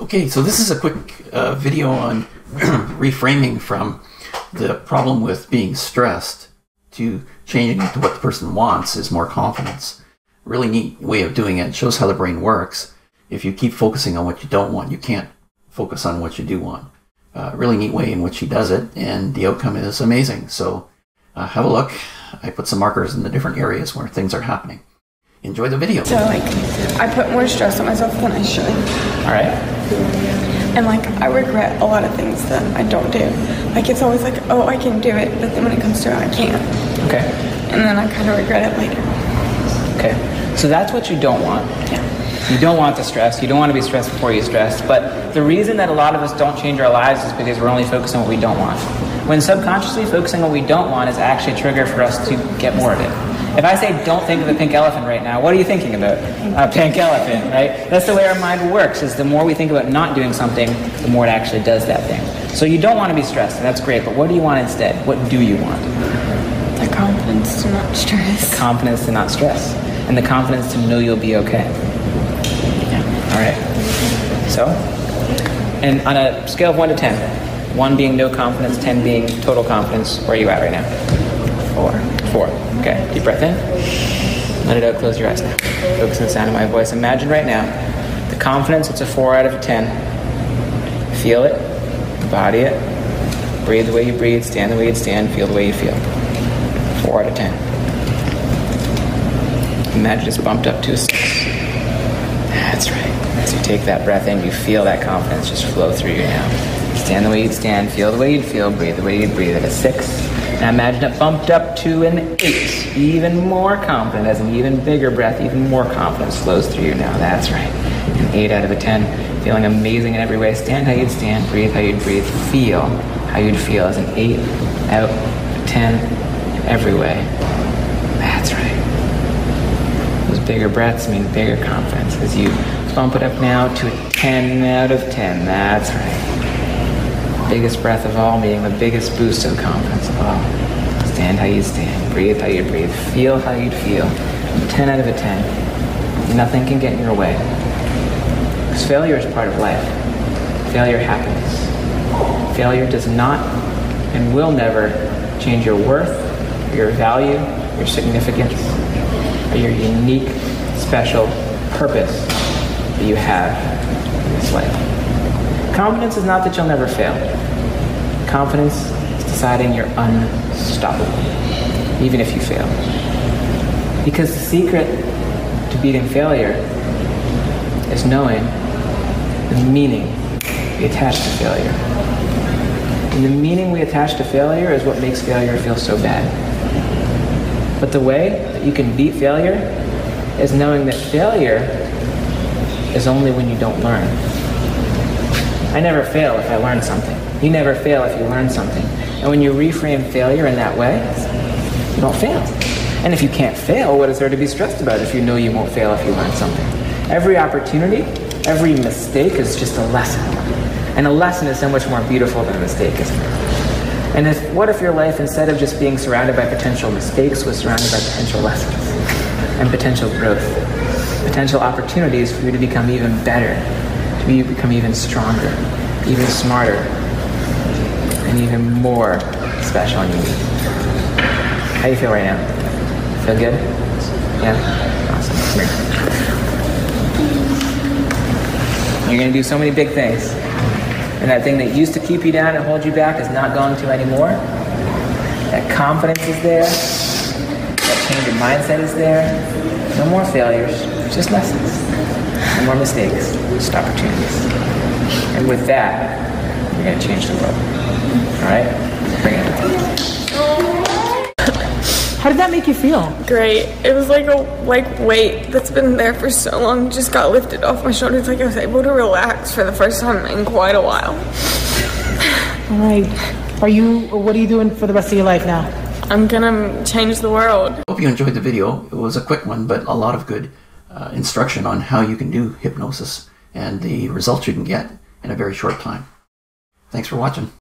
Okay, so this is a quick uh, video on reframing from the problem with being stressed to changing it to what the person wants is more confidence. Really neat way of doing it. it shows how the brain works. If you keep focusing on what you don't want, you can't focus on what you do want. Uh, really neat way in which he does it, and the outcome is amazing. So uh, have a look. I put some markers in the different areas where things are happening. Enjoy the video. So like, I put more stress on myself than I should, All right. And like I regret a lot of things that I don't do. Like it's always like, oh, I can do it, but then when it comes to it, I can't, Okay. and then I kind of regret it later. Okay. So that's what you don't want. Yeah. You don't want the stress. You don't want to be stressed before you stress. But the reason that a lot of us don't change our lives is because we're only focused on what we don't want. When subconsciously focusing on what we don't want is actually a trigger for us to get more of it. If I say don't think of a pink elephant right now, what are you thinking about? A pink elephant, right? That's the way our mind works. Is the more we think about not doing something, the more it actually does that thing. So you don't want to be stressed, and that's great. But what do you want instead? What do you want? The confidence to not stress. confidence to not stress and the confidence to know you'll be okay. All right. So, and on a scale of one to ten, one being no confidence, ten being total confidence, where are you at right now? Four. Four. Okay. Deep breath in. Let it out. Close your eyes now. Focus on the sound of my voice. Imagine right now the confidence. It's a four out of a ten. Feel it. Body it. Breathe the way you breathe. Stand the way you stand. Feel the way you feel. Four out of ten. Imagine it's bumped up to a six. That's right. As you take that breath in, you feel that confidence just flow through you now. Stand the way you'd stand, feel the way you'd feel, breathe the way you'd breathe at a six. Now imagine it bumped up to an eight. Even more confident, as an even bigger breath, even more confidence flows through you now. That's right. An eight out of a ten. Feeling amazing in every way. Stand how you'd stand, breathe how you'd breathe, feel how you'd feel as an eight out of ten every way. That's right. Those bigger breaths mean bigger confidence as you bump it up now to a 10 out of 10. That's right. Biggest breath of all, meaning the biggest boost of confidence of all. Stand how you stand, breathe how you breathe, feel how you feel. 10 out of a 10. Nothing can get in your way. Because failure is part of life. Failure happens. Failure does not and will never change your worth, your value, your significance, or your unique, special purpose that you have in this life. Confidence is not that you'll never fail. Confidence is deciding you're unstoppable, even if you fail. Because the secret to beating failure is knowing the meaning we attach to failure. And the meaning we attach to failure is what makes failure feel so bad. But the way that you can beat failure is knowing that failure is only when you don't learn. I never fail if I learn something. You never fail if you learn something. And when you reframe failure in that way, you don't fail. And if you can't fail, what is there to be stressed about if you know you won't fail if you learn something? Every opportunity, every mistake is just a lesson. And a lesson is so much more beautiful than a mistake, isn't it? And if, what if your life, instead of just being surrounded by potential mistakes, was surrounded by potential lessons and potential growth, potential opportunities for you to become even better, be, become even stronger, even smarter, and even more special and unique. How do you feel right now? Feel good? Yeah? Awesome. You're going to do so many big things. And that thing that used to keep you down and hold you back is not going to anymore. That confidence is there. That change of mindset is there. No more failures, just lessons. No more mistakes, just opportunities. And with that, you're going to change the world. All right? Bring it up. How did that make you feel? Great. It was like a like weight that's been there for so long just got lifted off my shoulders. Like I was able to relax for the first time in quite a while. All right. Are you? What are you doing for the rest of your life now? I'm gonna change the world. Hope you enjoyed the video. It was a quick one, but a lot of good uh, instruction on how you can do hypnosis and the results you can get in a very short time. Thanks for watching.